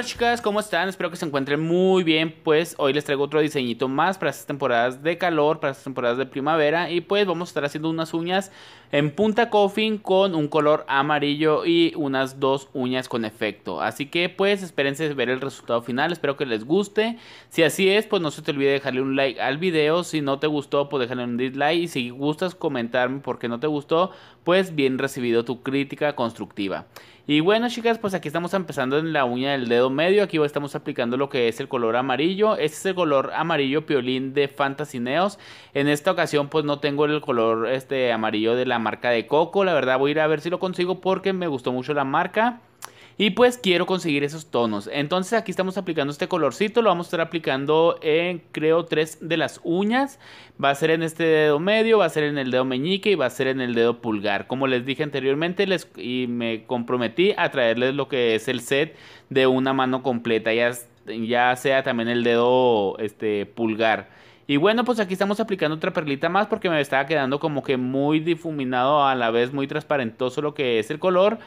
Hola chicas, ¿cómo están? Espero que se encuentren muy bien. Pues hoy les traigo otro diseñito más para estas temporadas de calor, para estas temporadas de primavera. Y pues vamos a estar haciendo unas uñas en punta coffin con un color amarillo y unas dos uñas con efecto. Así que pues espérense ver el resultado final. Espero que les guste. Si así es, pues no se te olvide dejarle un like al video. Si no te gustó, pues déjale un dislike. Y si gustas comentarme por qué no te gustó, pues bien recibido tu crítica constructiva. Y bueno chicas, pues aquí estamos empezando en la uña del dedo medio. Aquí estamos aplicando lo que es el color amarillo. Este es el color amarillo piolín de Fantasy Neos. En esta ocasión pues no tengo el color este amarillo de la marca de Coco. La verdad voy a ir a ver si lo consigo porque me gustó mucho la marca. Y pues quiero conseguir esos tonos. Entonces aquí estamos aplicando este colorcito. Lo vamos a estar aplicando en creo tres de las uñas. Va a ser en este dedo medio, va a ser en el dedo meñique y va a ser en el dedo pulgar. Como les dije anteriormente les, y me comprometí a traerles lo que es el set de una mano completa. Ya, ya sea también el dedo este, pulgar. Y bueno, pues aquí estamos aplicando otra perlita más porque me estaba quedando como que muy difuminado a la vez muy transparentoso lo que es el color.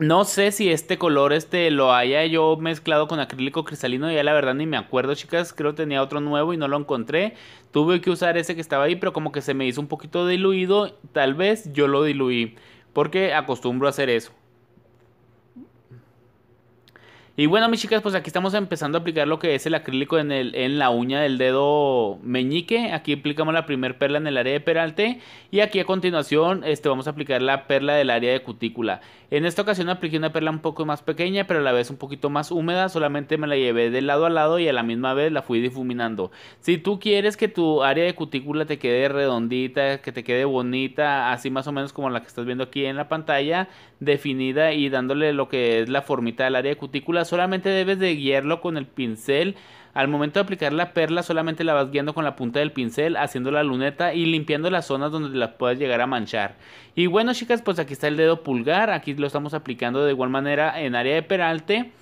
No sé si este color este lo haya yo mezclado con acrílico cristalino, ya la verdad ni me acuerdo, chicas, creo que tenía otro nuevo y no lo encontré. Tuve que usar ese que estaba ahí, pero como que se me hizo un poquito diluido, tal vez yo lo diluí, porque acostumbro a hacer eso. Y bueno, mis chicas, pues aquí estamos empezando a aplicar lo que es el acrílico en, el, en la uña del dedo meñique. Aquí aplicamos la primer perla en el área de peralte. Y aquí a continuación este, vamos a aplicar la perla del área de cutícula. En esta ocasión apliqué una perla un poco más pequeña, pero a la vez un poquito más húmeda. Solamente me la llevé de lado a lado y a la misma vez la fui difuminando. Si tú quieres que tu área de cutícula te quede redondita, que te quede bonita, así más o menos como la que estás viendo aquí en la pantalla, definida y dándole lo que es la formita del área de cutícula, solamente debes de guiarlo con el pincel. Al momento de aplicar la perla solamente la vas guiando con la punta del pincel, haciendo la luneta y limpiando las zonas donde las puedas llegar a manchar. Y bueno chicas, pues aquí está el dedo pulgar, aquí lo estamos aplicando de igual manera en área de peralte.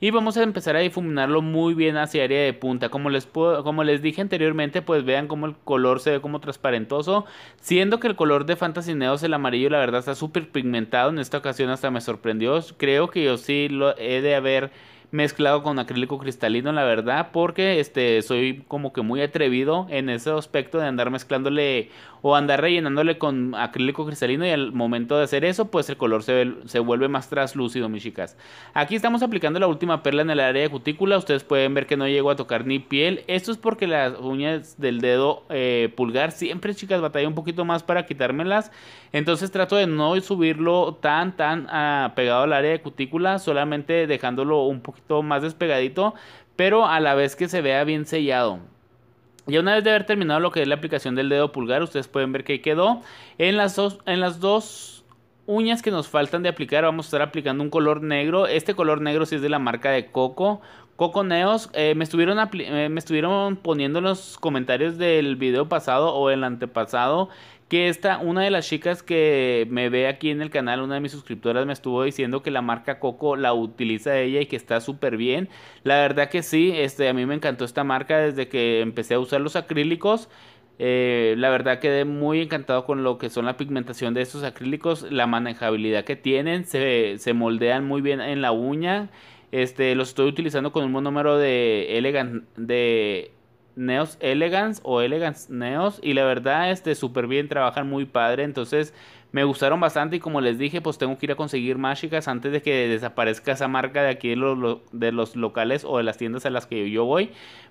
Y vamos a empezar a difuminarlo muy bien hacia área de punta. Como les, como les dije anteriormente, pues vean cómo el color se ve como transparentoso. Siendo que el color de Fantasy Neos, el amarillo, la verdad está súper pigmentado. En esta ocasión hasta me sorprendió. Creo que yo sí lo he de haber mezclado con acrílico cristalino, la verdad, porque este soy como que muy atrevido en ese aspecto de andar mezclándole o andar rellenándole con acrílico cristalino y al momento de hacer eso, pues el color se, se vuelve más traslúcido, mis chicas. Aquí estamos aplicando la última perla en el área de cutícula, ustedes pueden ver que no llego a tocar ni piel, esto es porque las uñas del dedo eh, pulgar siempre, chicas, batalla un poquito más para quitármelas, entonces trato de no subirlo tan, tan uh, pegado al área de cutícula, solamente dejándolo un poquito más despegadito, pero a la vez que se vea bien sellado. Y una vez de haber terminado lo que es la aplicación del dedo pulgar, ustedes pueden ver que ahí quedó. En las dos, en las dos uñas que nos faltan de aplicar, vamos a estar aplicando un color negro. Este color negro sí es de la marca de Coco. Coco Neos, eh, me, estuvieron eh, me estuvieron poniendo en los comentarios del video pasado o el antepasado que esta, una de las chicas que me ve aquí en el canal, una de mis suscriptoras me estuvo diciendo que la marca Coco la utiliza ella y que está súper bien. La verdad que sí, este, a mí me encantó esta marca desde que empecé a usar los acrílicos. Eh, la verdad quedé muy encantado con lo que son la pigmentación de estos acrílicos, la manejabilidad que tienen, se, se moldean muy bien en la uña. Este, los estoy utilizando con un monómero de elegant de Neos Elegance o Elegance Neos y la verdad este súper bien trabajan muy padre. Entonces me gustaron bastante y como les dije pues tengo que ir a conseguir más chicas antes de que desaparezca esa marca de aquí de los, de los locales o de las tiendas a las que yo voy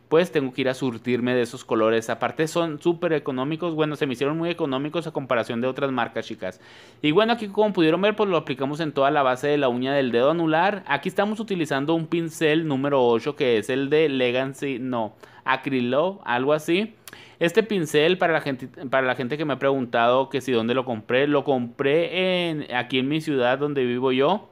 pues tengo que ir a surtirme de esos colores. Aparte son súper económicos, bueno, se me hicieron muy económicos a comparación de otras marcas, chicas. Y bueno, aquí como pudieron ver, pues lo aplicamos en toda la base de la uña del dedo anular. Aquí estamos utilizando un pincel número 8 que es el de Legacy, no, Acrilo, algo así. Este pincel para la gente para la gente que me ha preguntado que si dónde lo compré, lo compré en aquí en mi ciudad donde vivo yo.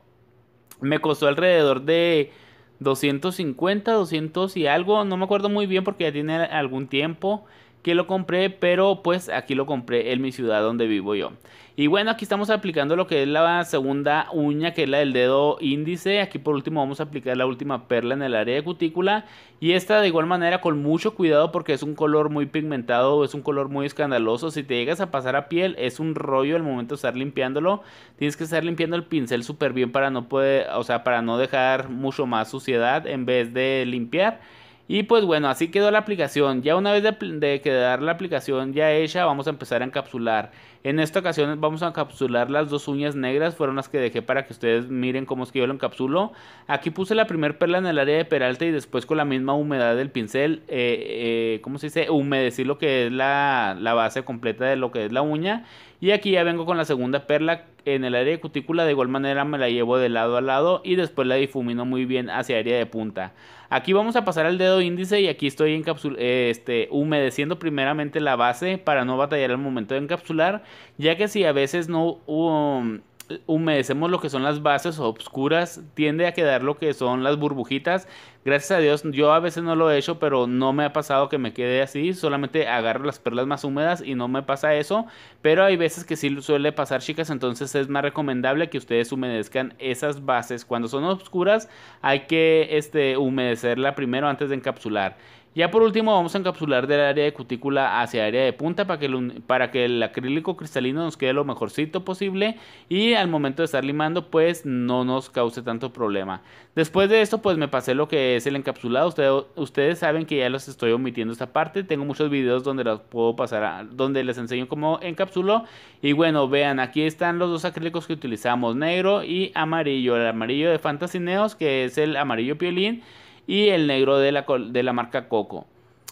Me costó alrededor de 250, 200 y algo, no me acuerdo muy bien porque ya tiene algún tiempo que lo compré, pero pues aquí lo compré en mi ciudad donde vivo yo. Y bueno, aquí estamos aplicando lo que es la segunda uña, que es la del dedo índice. Aquí por último vamos a aplicar la última perla en el área de cutícula. Y esta de igual manera con mucho cuidado porque es un color muy pigmentado, es un color muy escandaloso. Si te llegas a pasar a piel, es un rollo al momento de estar limpiándolo. Tienes que estar limpiando el pincel súper bien para no poder, o sea, para no dejar mucho más suciedad en vez de limpiar. Y pues bueno, así quedó la aplicación. Ya una vez de, quedar la aplicación ya hecha, vamos a empezar a encapsular. En esta ocasión vamos a encapsular las dos uñas negras, fueron las que dejé para que ustedes miren cómo es que yo lo encapsulo. Aquí puse la primera perla en el área de peralte y después con la misma humedad del pincel, eh, eh, ¿cómo se dice? Humedecí lo que es la, la base completa de lo que es la uña. Y aquí ya vengo con la segunda perla en el área de cutícula, de igual manera me la llevo de lado a lado y después la difumino muy bien hacia área de punta. Aquí vamos a pasar al dedo índice y aquí estoy este, humedeciendo primeramente la base para no batallar al momento de encapsular, ya que si a veces no... Um, humedecemos lo que son las bases obscuras, tiende a quedar lo que son las burbujitas. Gracias a Dios, yo a veces no lo he hecho, pero no me ha pasado que me quede así. Solamente agarro las perlas más húmedas y no me pasa eso. Pero hay veces que sí suele pasar, chicas. Entonces es más recomendable que ustedes humedezcan esas bases. Cuando son oscuras, hay que este, humedecerla primero antes de encapsular. Ya por último vamos a encapsular del área de cutícula hacia área de punta para que, el, para que el acrílico cristalino nos quede lo mejorcito posible y al momento de estar limando pues no nos cause tanto problema. Después de esto pues me pasé lo que es el encapsulado, ustedes saben que ya los estoy omitiendo esta parte, tengo muchos videos donde los puedo pasar, donde les enseño cómo encapsulo. Y bueno vean aquí están los dos acrílicos que utilizamos, negro y amarillo, el amarillo de Fantasy Neos que es el amarillo piolín y el negro de la, de la marca Coco.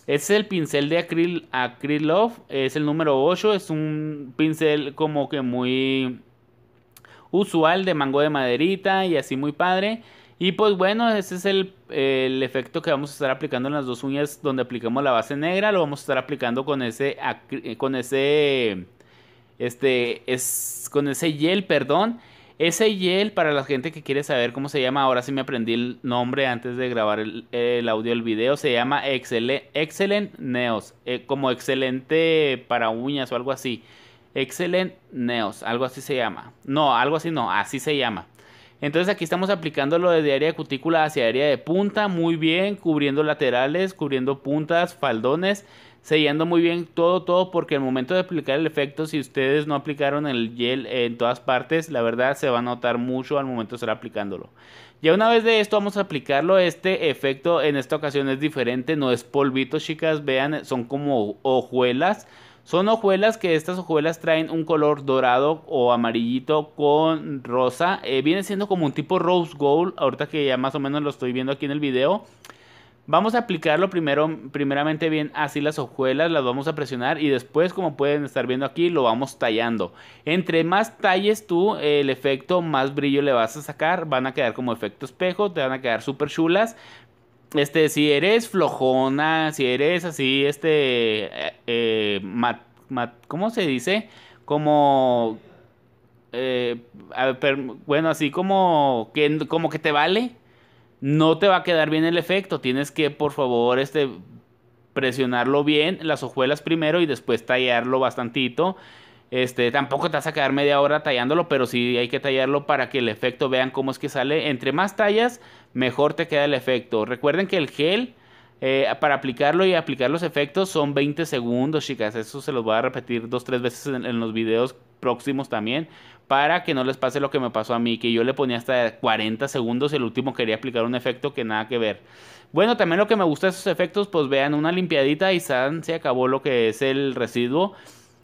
es el pincel de Acryl, Love, es el número 8, es un pincel como que muy usual de mango de maderita y así muy padre. Y pues bueno, ese es el, el, efecto que vamos a estar aplicando en las dos uñas donde aplicamos la base negra. Lo vamos a estar aplicando con ese, con ese, este, es, con ese gel, perdón. Ese gel, para la gente que quiere saber cómo se llama, ahora sí me aprendí el nombre antes de grabar el, audio del video, se llama Excellent Neos, eh, como excelente para uñas o algo así. Excellent Neos, algo así se llama. No, algo así no, así se llama. Entonces aquí estamos aplicándolo desde área de cutícula hacia área de punta, muy bien, cubriendo laterales, cubriendo puntas, faldones sellando muy bien todo, todo, porque al momento de aplicar el efecto, si ustedes no aplicaron el gel en todas partes, la verdad se va a notar mucho al momento de estar aplicándolo. Ya una vez de esto vamos a aplicarlo, este efecto en esta ocasión es diferente, no es polvito chicas, vean, son como hojuelas. Son hojuelas que estas hojuelas traen un color dorado o amarillito con rosa. Eh, viene siendo como un tipo rose gold, ahorita que ya más o menos lo estoy viendo aquí en el video. Vamos a aplicarlo primero, primeramente bien así las hojuelas, las vamos a presionar y después como pueden estar viendo aquí lo vamos tallando. Entre más talles tú el efecto más brillo le vas a sacar, van a quedar como efecto espejo, te van a quedar súper chulas. Este, si eres flojona, si eres así, este, eh, eh ¿cómo se dice? Como, eh, bueno, así como que, como que te vale no te va a quedar bien el efecto. Tienes que, por favor, este, presionarlo bien, las hojuelas primero y después tallarlo bastantito. Este, tampoco te vas a quedar media hora tallándolo, pero sí hay que tallarlo para que el efecto vean cómo es que sale. Entre más tallas, mejor te queda el efecto. Recuerden que el gel eh, para aplicarlo y aplicar los efectos son 20 segundos, chicas. Eso se los voy a repetir dos, tres veces en, los videos próximos también. Para que no les pase lo que me pasó a mí, que yo le ponía hasta 40 segundos. El último quería aplicar un efecto que nada que ver. Bueno, también lo que me gusta de esos efectos, pues vean una limpiadita y se acabó lo que es el residuo.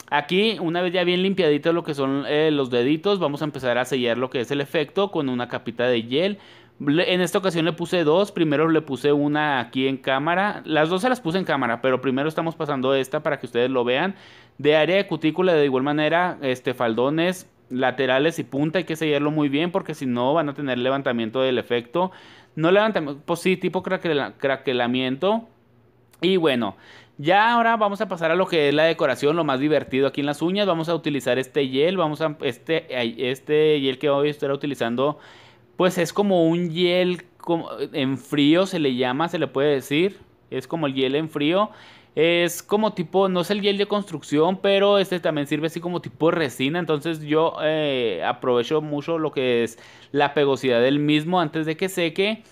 Aquí, una vez ya bien limpiadito lo que son eh, los deditos, vamos a empezar a sellar lo que es el efecto con una capita de gel. En esta ocasión le puse dos. Primero le puse una aquí en cámara. Las dos se las puse en cámara, pero primero estamos pasando esta para que ustedes lo vean. De área de cutícula, de igual manera, este faldones laterales y punta hay que sellarlo muy bien porque si no van a tener levantamiento del efecto. No levantamiento, pues sí, tipo craquelamiento. Y bueno, ya ahora vamos a pasar a lo que es la decoración, lo más divertido aquí en las uñas. Vamos a utilizar este gel, vamos a este este gel que hoy estoy utilizando pues es como un hiel en frío, se le llama, se le puede decir. Es como el hiel en frío. Es como tipo, no es el gel de construcción, pero este también sirve así como tipo resina. Entonces yo eh, aprovecho mucho lo que es la pegosidad del mismo antes de que seque.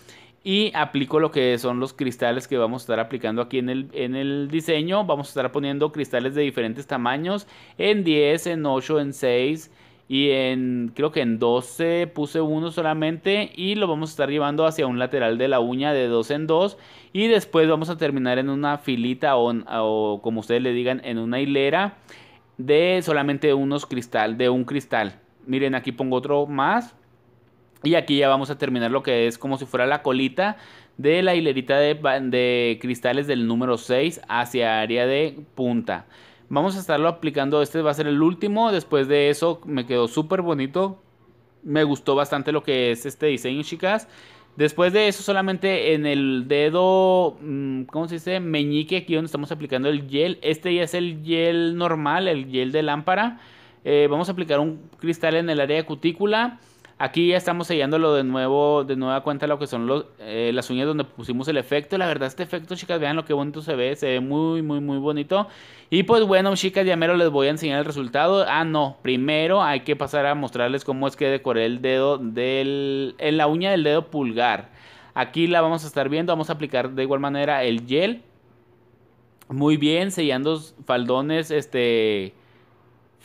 Y aplico lo que son los cristales que vamos a estar aplicando aquí en el, en el diseño. Vamos a estar poniendo cristales de diferentes tamaños. En 10, en 8, en 6 y en creo que en 12 puse uno solamente y lo vamos a estar llevando hacia un lateral de la uña de 2 en 2 y después vamos a terminar en una filita o, o como ustedes le digan en una hilera de solamente unos cristal de un cristal miren aquí pongo otro más y aquí ya vamos a terminar lo que es como si fuera la colita de la hilerita de, cristales del número 6 hacia área de punta Vamos a estarlo aplicando, este va a ser el último, después de eso me quedó súper bonito, me gustó bastante lo que es este diseño chicas. Después de eso solamente en el dedo, mm, ¿cómo se dice? Meñique, aquí donde estamos aplicando el gel. Este ya es el gel normal, el gel de lámpara. Eh, vamos a aplicar un cristal en el área de cutícula. Aquí ya estamos sellándolo de nuevo, de nueva cuenta lo que son eh, las uñas donde pusimos el efecto. La verdad este efecto, chicas, vean lo que bonito se ve. Se ve muy, muy, muy bonito. Y pues bueno, chicas, ya mero les voy a enseñar el resultado. Ah, no. Primero hay que pasar a mostrarles cómo es que decoré el dedo del, en la uña del dedo pulgar. Aquí la vamos a estar viendo. Vamos a aplicar de igual manera el gel. Muy bien, sellando faldones, este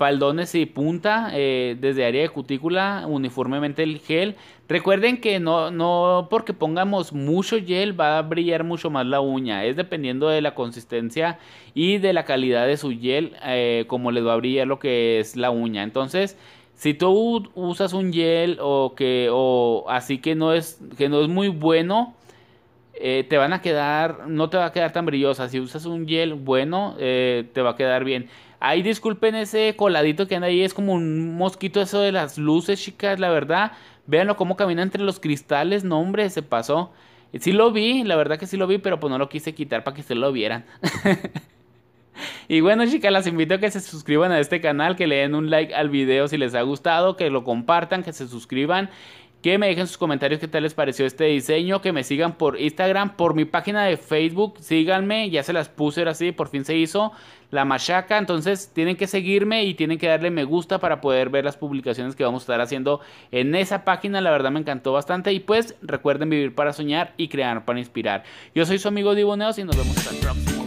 faldones y punta eh, desde área de cutícula uniformemente el gel. Recuerden que no, no porque pongamos mucho gel va a brillar mucho más la uña. Es dependiendo de la consistencia y de la calidad de su gel eh, como les va a brillar lo que es la uña. Entonces si tú usas un gel o que o así que no es que no es muy bueno eh, te van a quedar no te va a quedar tan brillosa si usas un gel bueno te va a quedar bien Ahí disculpen ese coladito que anda ahí, es como un mosquito eso de las luces, chicas, la verdad. Véanlo cómo camina entre los cristales, no hombre, se pasó. Sí lo vi, la verdad que sí lo vi, pero pues no lo quise quitar para que se lo vieran. y bueno, chicas, las invito a que se suscriban a este canal, que le den un like al video si les ha gustado, que lo compartan, que se suscriban que me dejen sus comentarios qué tal les pareció este diseño, que me sigan por Instagram, por mi página de Facebook, síganme, ya se las puse ahora sí, por fin se hizo la machaca, entonces tienen que seguirme y tienen que darle me gusta para poder ver las publicaciones que vamos a estar haciendo en esa página, la verdad me encantó bastante y pues recuerden vivir para soñar y crear para inspirar. Yo soy su amigo Diboneos y nos vemos hasta el próximo.